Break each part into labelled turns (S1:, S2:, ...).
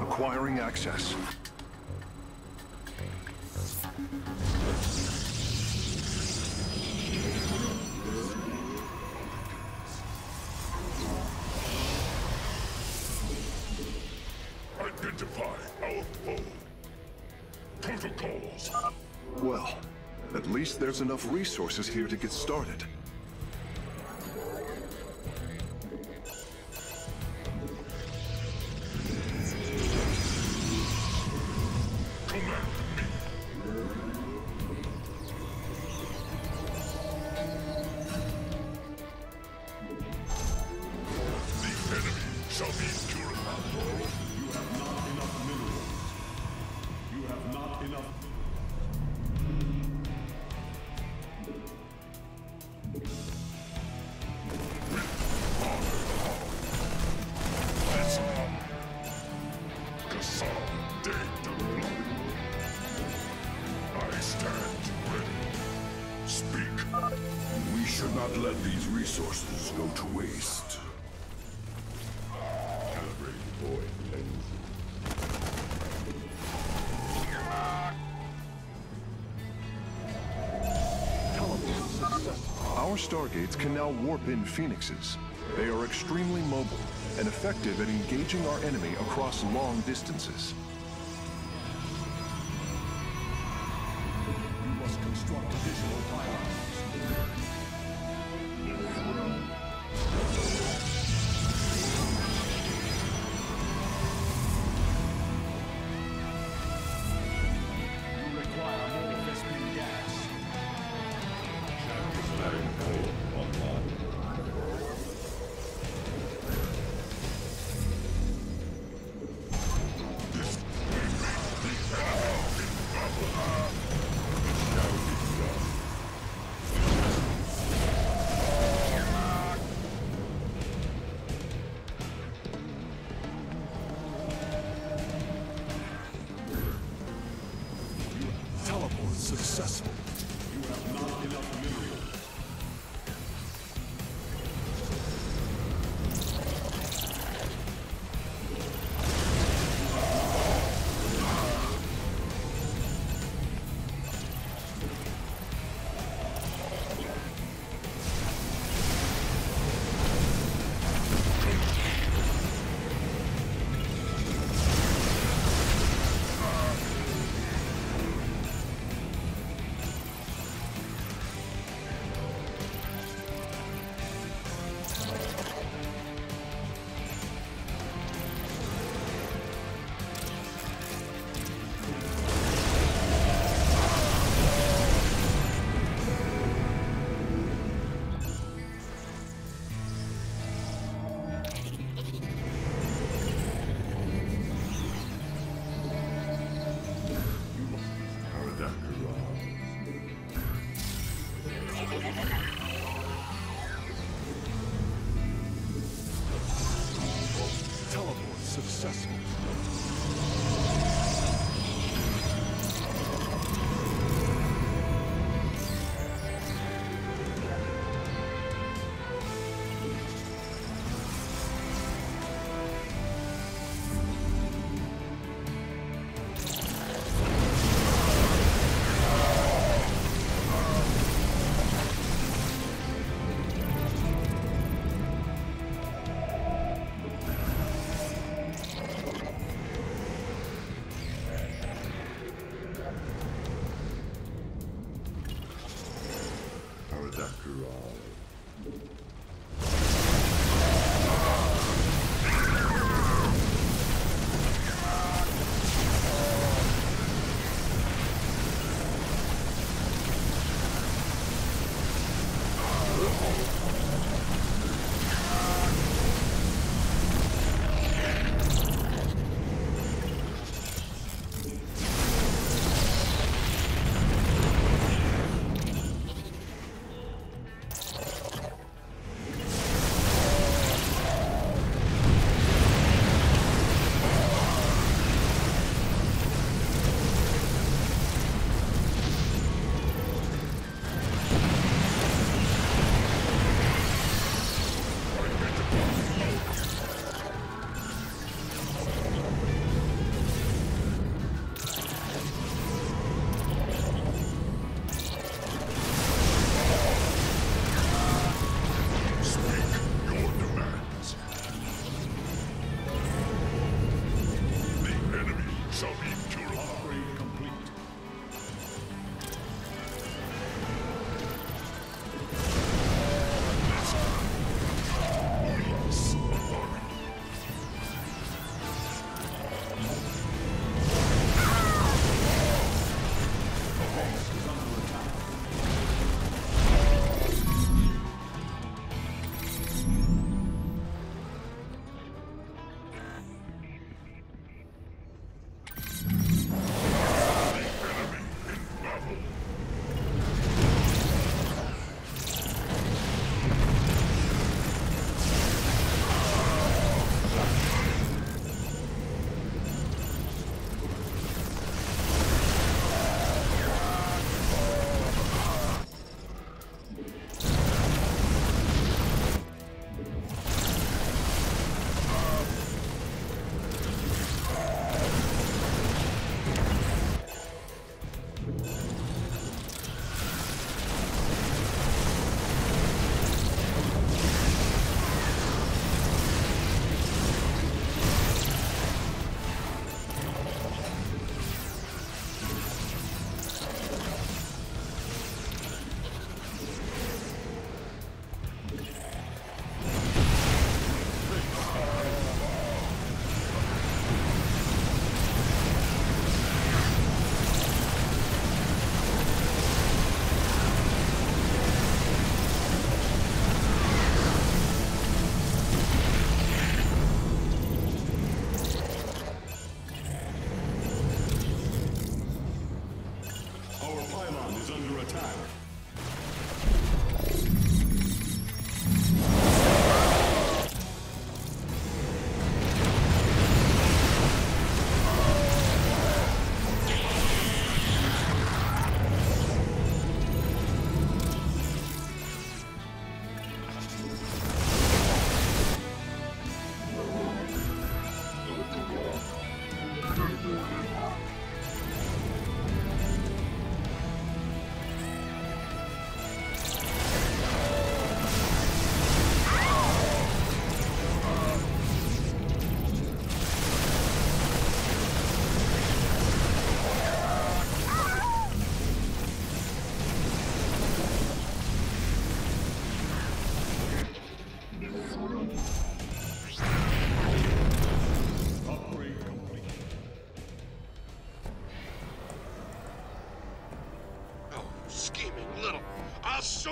S1: Acquiring access.
S2: Identify our foe. Protocols.
S1: Well, at least there's enough resources here to get started.
S3: Let these resources go to waste.
S1: Our stargates can now warp in phoenixes. They are extremely mobile and effective at engaging our enemy across long distances.
S3: You must construct additional pylons. Successful.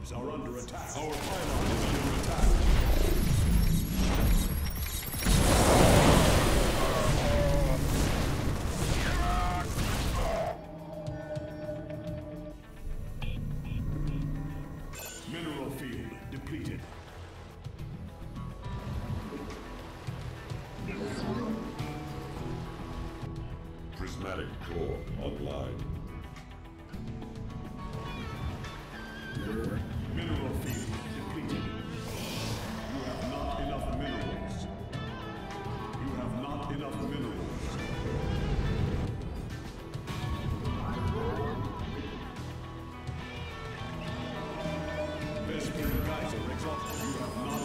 S3: probes are under attack. Our pylon is under attack.
S2: Prismatic core online.
S3: Yeah.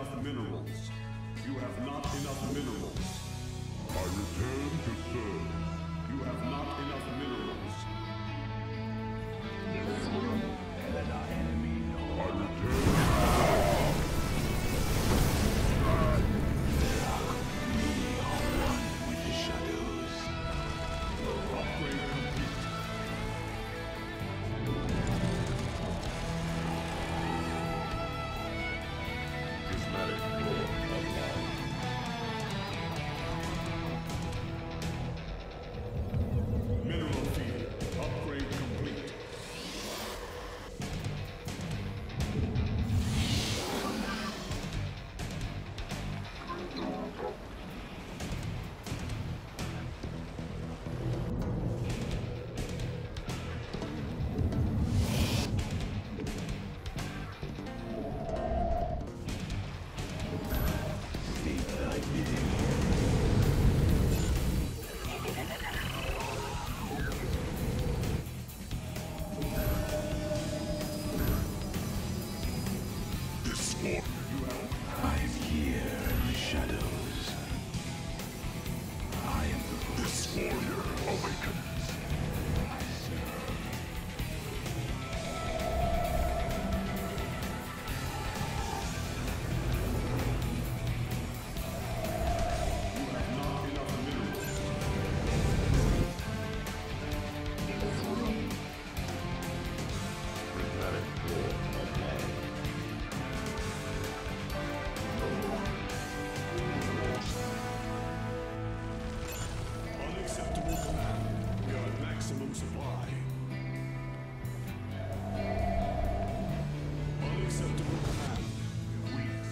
S3: enough minerals. You have not enough minerals.
S2: I return to serve.
S3: You have not enough minerals.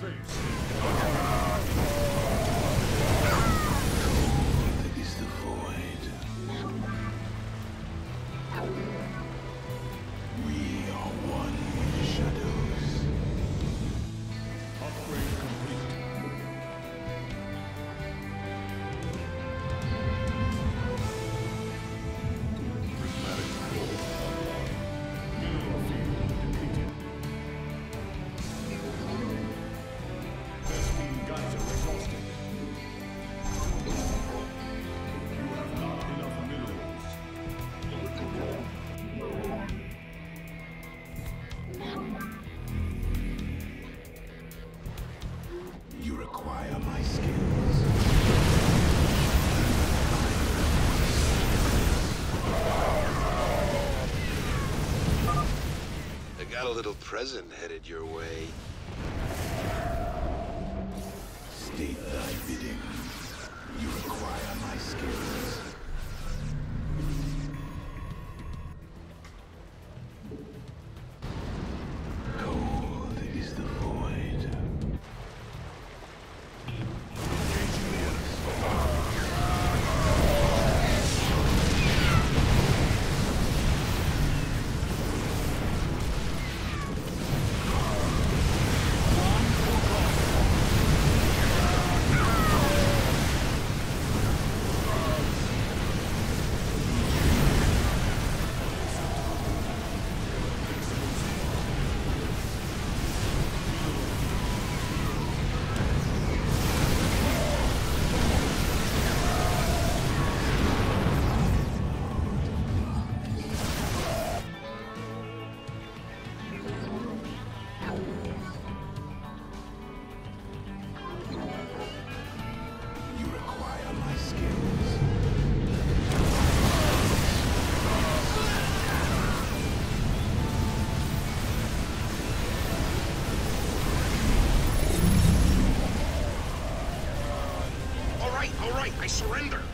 S3: Cruise. Got a little present headed your way.
S4: State thy bidding. You require my skills.
S3: surrender.